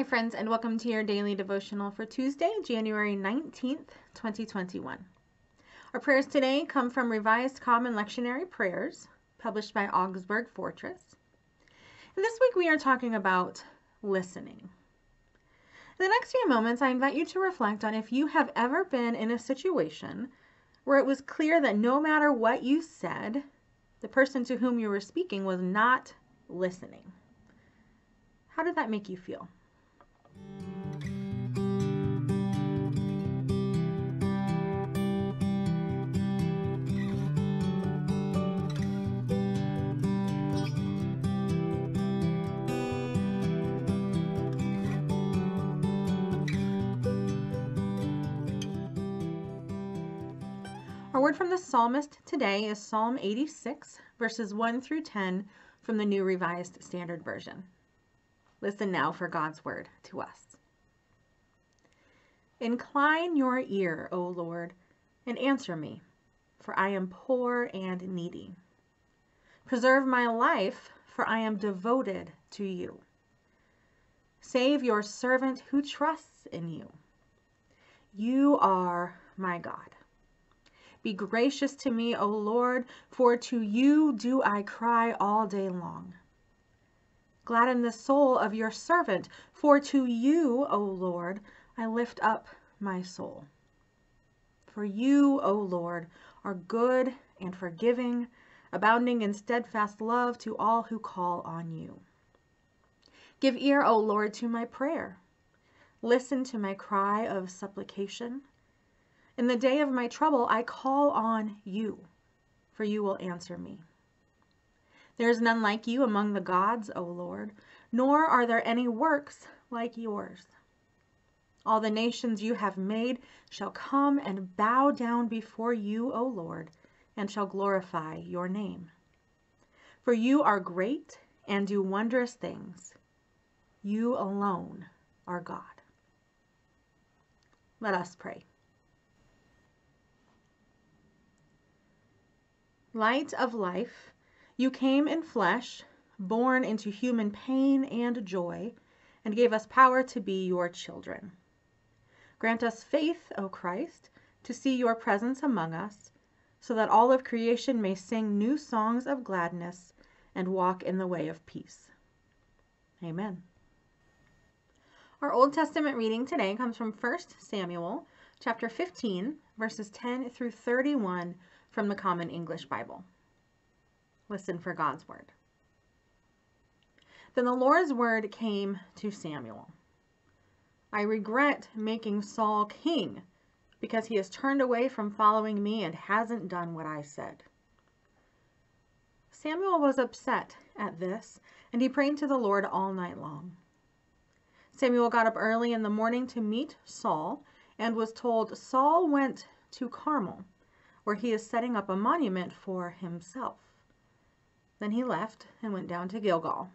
Hi, friends, and welcome to your daily devotional for Tuesday, January 19th, 2021. Our prayers today come from Revised Common Lectionary Prayers, published by Augsburg Fortress. And this week we are talking about listening. In the next few moments, I invite you to reflect on if you have ever been in a situation where it was clear that no matter what you said, the person to whom you were speaking was not listening. How did that make you feel? Our word from the psalmist today is Psalm 86, verses 1 through 10 from the New Revised Standard Version. Listen now for God's word to us. Incline your ear, O Lord, and answer me, for I am poor and needy. Preserve my life, for I am devoted to you. Save your servant who trusts in you. You are my God. Be gracious to me, O Lord, for to you do I cry all day long. Gladden the soul of your servant, for to you, O Lord, I lift up my soul. For you, O Lord, are good and forgiving, abounding in steadfast love to all who call on you. Give ear, O Lord, to my prayer. Listen to my cry of supplication. In the day of my trouble, I call on you, for you will answer me. There is none like you among the gods, O Lord, nor are there any works like yours. All the nations you have made shall come and bow down before you, O Lord, and shall glorify your name. For you are great and do wondrous things. You alone are God. Let us pray. Light of life, you came in flesh, born into human pain and joy, and gave us power to be your children. Grant us faith, O Christ, to see your presence among us, so that all of creation may sing new songs of gladness and walk in the way of peace. Amen. Our Old Testament reading today comes from 1 Samuel chapter 15, verses 10 through 31 from the Common English Bible. Listen for God's word. Then the Lord's word came to Samuel. I regret making Saul king because he has turned away from following me and hasn't done what I said. Samuel was upset at this, and he prayed to the Lord all night long. Samuel got up early in the morning to meet Saul and was told Saul went to Carmel, where he is setting up a monument for himself. Then he left and went down to Gilgal.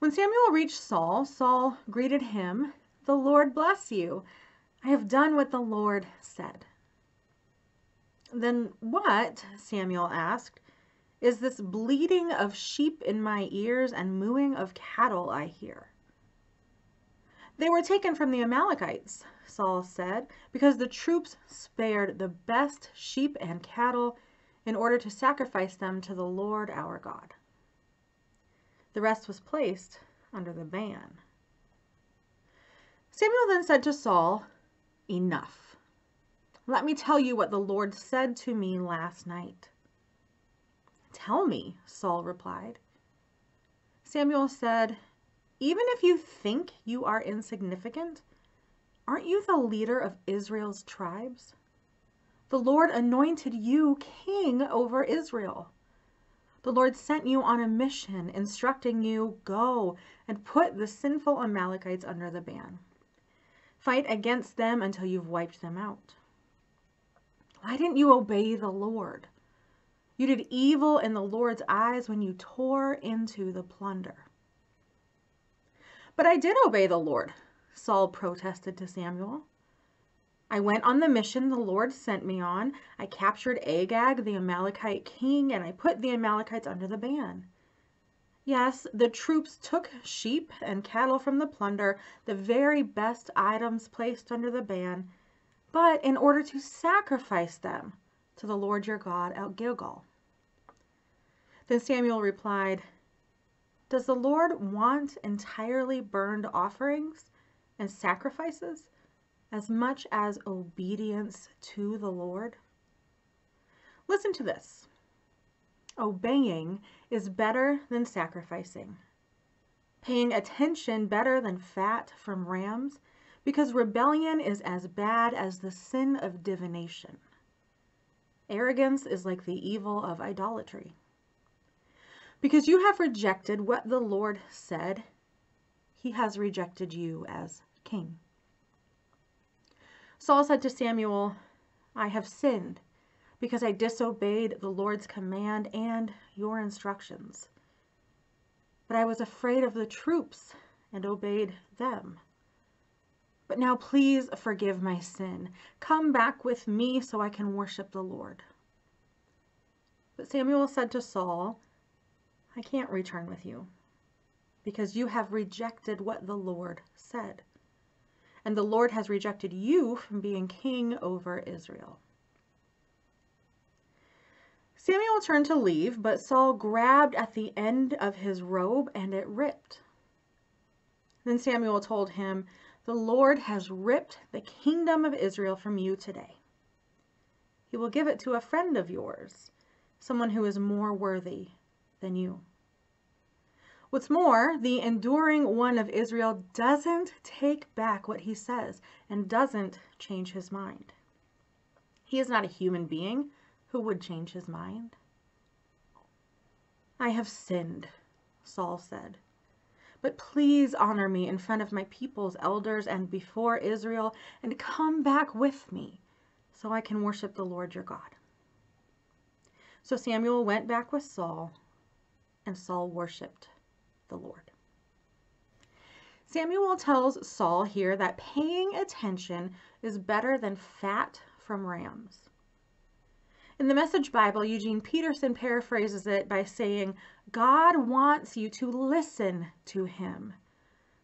When Samuel reached Saul, Saul greeted him, The Lord bless you. I have done what the Lord said. Then what, Samuel asked, is this bleating of sheep in my ears and mooing of cattle I hear? They were taken from the Amalekites, Saul said, because the troops spared the best sheep and cattle in order to sacrifice them to the Lord our God. The rest was placed under the ban. Samuel then said to Saul, Enough. Let me tell you what the Lord said to me last night. Tell me, Saul replied. Samuel said, Even if you think you are insignificant, aren't you the leader of Israel's tribes? The Lord anointed you king over Israel. The Lord sent you on a mission, instructing you, Go and put the sinful Amalekites under the ban. Fight against them until you've wiped them out. Why didn't you obey the Lord? You did evil in the Lord's eyes when you tore into the plunder. But I did obey the Lord, Saul protested to Samuel. I went on the mission the Lord sent me on. I captured Agag, the Amalekite king, and I put the Amalekites under the ban. Yes, the troops took sheep and cattle from the plunder, the very best items placed under the ban, but in order to sacrifice them to the Lord your God at Gilgal. Then Samuel replied, Does the Lord want entirely burned offerings and sacrifices as much as obedience to the Lord? Listen to this. Obeying is better than sacrificing. Paying attention better than fat from rams, because rebellion is as bad as the sin of divination. Arrogance is like the evil of idolatry. Because you have rejected what the Lord said, he has rejected you as king. Saul said to Samuel, I have sinned because I disobeyed the Lord's command and your instructions. But I was afraid of the troops and obeyed them. But now please forgive my sin. Come back with me so I can worship the Lord. But Samuel said to Saul, I can't return with you because you have rejected what the Lord said. And the Lord has rejected you from being king over Israel. Samuel turned to leave, but Saul grabbed at the end of his robe and it ripped. Then Samuel told him, The Lord has ripped the kingdom of Israel from you today. He will give it to a friend of yours, someone who is more worthy than you. What's more, the enduring one of Israel doesn't take back what he says and doesn't change his mind. He is not a human being who would change his mind. I have sinned, Saul said. But please honor me in front of my people's elders and before Israel, and come back with me so I can worship the Lord your God. So Samuel went back with Saul, and Saul worshiped the Lord. Samuel tells Saul here that paying attention is better than fat from rams. In the Message Bible, Eugene Peterson paraphrases it by saying, God wants you to listen to him.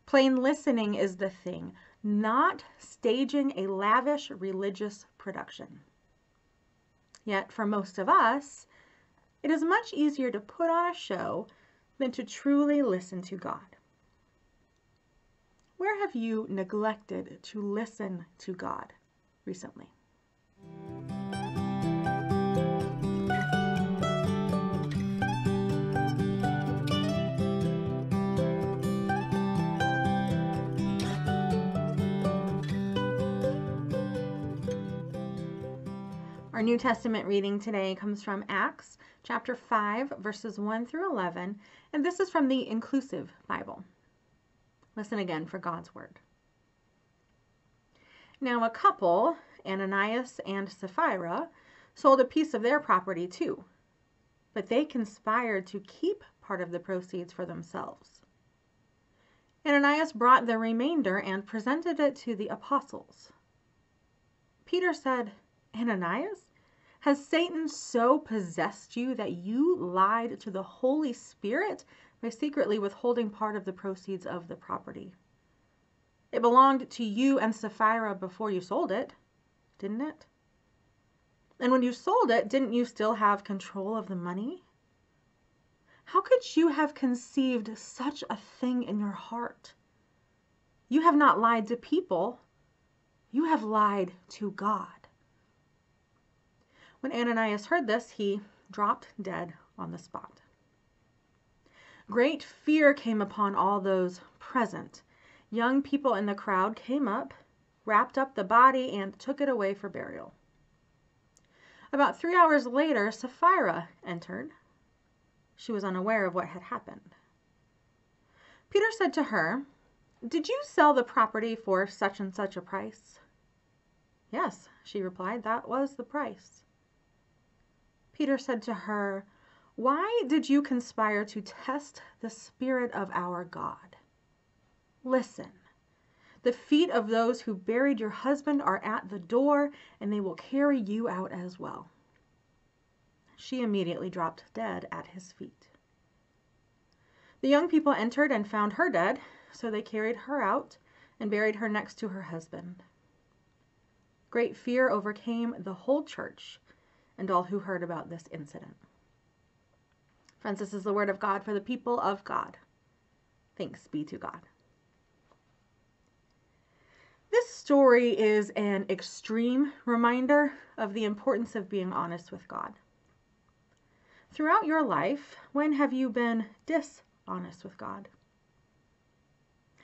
Plain listening is the thing, not staging a lavish religious production. Yet, for most of us, it is much easier to put on a show than to truly listen to God. Where have you neglected to listen to God recently? Our New Testament reading today comes from Acts chapter 5, verses 1 through 11, and this is from the Inclusive Bible. Listen again for God's word. Now, a couple, Ananias and Sapphira, sold a piece of their property too, but they conspired to keep part of the proceeds for themselves. Ananias brought the remainder and presented it to the apostles. Peter said, Ananias, has Satan so possessed you that you lied to the Holy Spirit by secretly withholding part of the proceeds of the property? It belonged to you and Sapphira before you sold it, didn't it? And when you sold it, didn't you still have control of the money? How could you have conceived such a thing in your heart? You have not lied to people, you have lied to God. When Ananias heard this, he dropped dead on the spot. Great fear came upon all those present. Young people in the crowd came up, wrapped up the body, and took it away for burial. About three hours later, Sapphira entered. She was unaware of what had happened. Peter said to her, Did you sell the property for such and such a price? Yes, she replied, that was the price. Peter said to her, Why did you conspire to test the Spirit of our God? Listen, the feet of those who buried your husband are at the door, and they will carry you out as well. She immediately dropped dead at his feet. The young people entered and found her dead, so they carried her out and buried her next to her husband. Great fear overcame the whole church and all who heard about this incident. Friends, this is the word of God for the people of God. Thanks be to God. This story is an extreme reminder of the importance of being honest with God. Throughout your life, when have you been dishonest with God?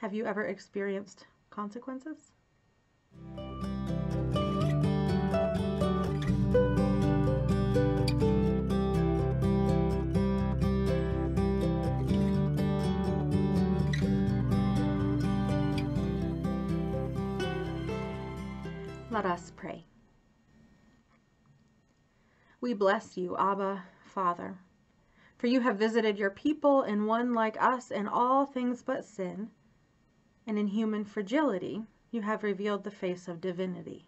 Have you ever experienced consequences? Let us pray. We bless you, Abba, Father, for you have visited your people in one like us in all things but sin, and in human fragility you have revealed the face of divinity.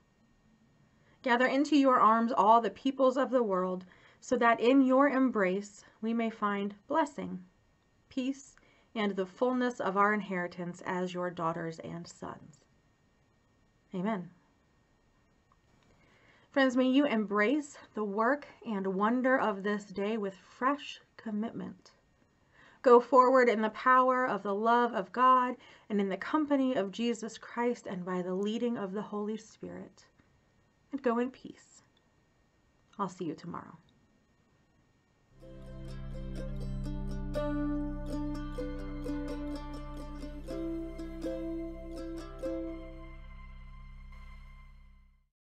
Gather into your arms all the peoples of the world, so that in your embrace we may find blessing, peace, and the fullness of our inheritance as your daughters and sons. Amen. Friends, may you embrace the work and wonder of this day with fresh commitment. Go forward in the power of the love of God and in the company of Jesus Christ and by the leading of the Holy Spirit. And go in peace. I'll see you tomorrow.